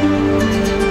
Bye.